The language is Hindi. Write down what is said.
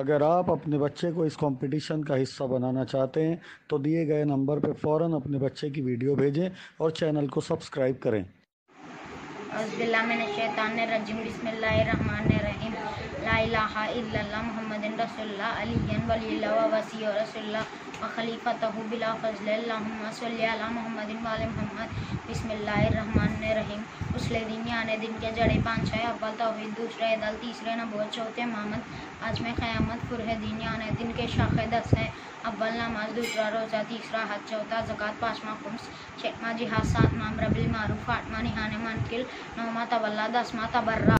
अगर आप अपने बच्चे को इस कंपटीशन का हिस्सा बनाना चाहते हैं तो दिए गए नंबर पर फ़ौरन अपने बच्चे की वीडियो भेजें और चैनल को सब्सक्राइब करें। बिस्मिल्लाहिर्रहमानिर्रहीम उसले दिन, यानी दिन के जड़े पाँच है अव्वल तोहिद दूसरे दल तीसरे नबूत चौथे मामद आज में क़यामत फुरह दिन, यानी दिन के शाख दस है। अव्वल नमाज़, दूसरा रोज़ा, तीसरा हज, चौथा जक़ात, पाँचवा खुम्स छठवा जिहाद, सातवा रबिल मारूफ, आठवा निहान मनकिल नौमा तवल्ला दसवा तबर्रा।